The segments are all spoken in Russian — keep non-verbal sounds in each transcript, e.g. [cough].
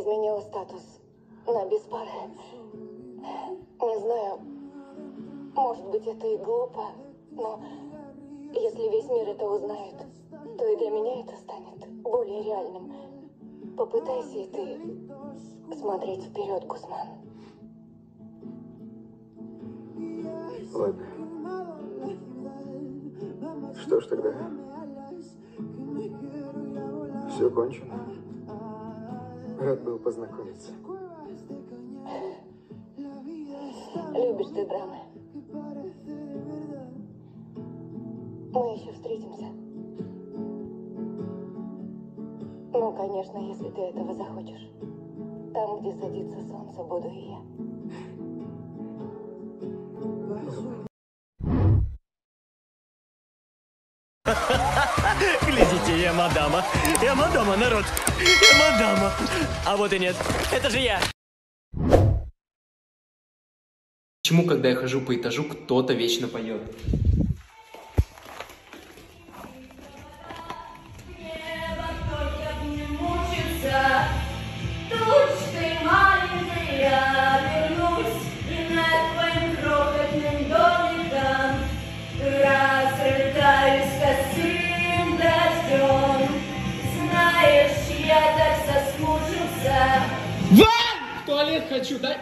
Изменила статус на без пары. Не знаю, может быть, это и глупо, но если весь мир это узнает, то и для меня это станет более реальным. Попытайся и ты смотреть вперед, Гусман. Ладно. Что ж тогда? Все кончено. Рад был познакомиться. Любишь ты драмы. Мы еще встретимся. Ну, конечно, если ты этого захочешь. Там, где садится солнце, буду и я. Глядите, я мадама. Я мадама, народ. Я мадама. А вот и нет. Это же я. Почему, когда я хожу по этажу, кто-то вечно поет? Соскучился В туалет хочу, да?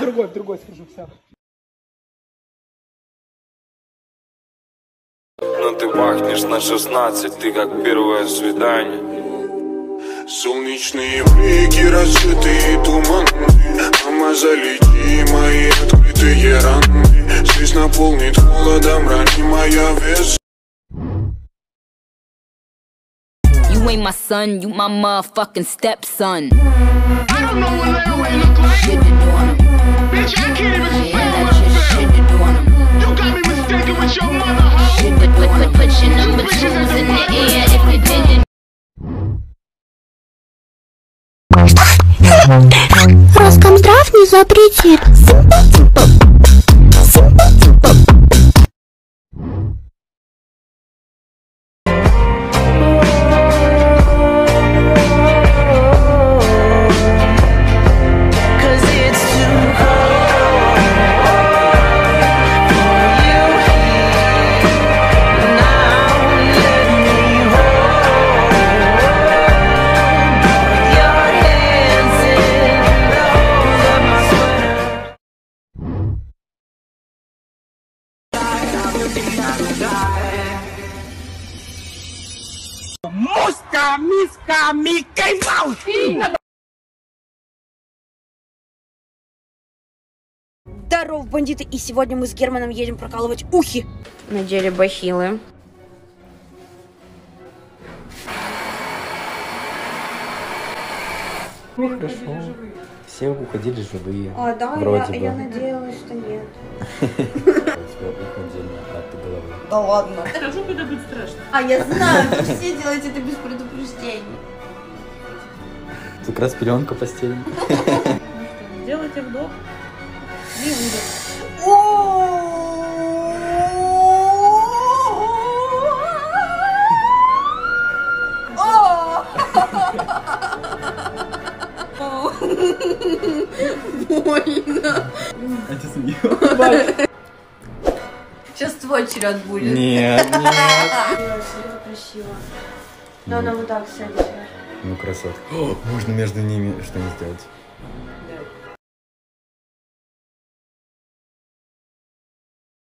Другой, в другой скажу, все. Ну ты пахнешь на 16, ты как первое свидание. Солнечные блики, разжитые туманы Мама, залети мои открытые раны Жизнь наполнит холодом, ранимая вес You ain't my son, you my motherfucking stepson. I don't know what that way look like Shit to do on him. Bitch, I can't even Yeah, spell that what shit, to do on him. You got me mistaken with your mother, hoe Shit to do on him. Put your number twos in the air if you didn't. Роскомздрав не запретит. Simple. Simple, Муска, миска, Микки Маус! Здоров, бандиты! И сегодня мы с Германом едем прокалывать ухи. Надели бахилы. Ну хорошо. Все уходили живые. А, да, Вроде я, бы. я надеялась, что нет. [laughs] У тебя ухо отдельно от головы. Да ладно. Хорошо, когда будет страшно. А я знаю, вы все делаете это без предупреждения. Тут как раз пеленка постельная. Делайте вдох и выдох. Больно. А ты смеешь? Сейчас твой черед будет. Нет, [laughs] нет. Красиво. Но она вот так сядет. Ну, красотка. Можно между ними что-нибудь сделать.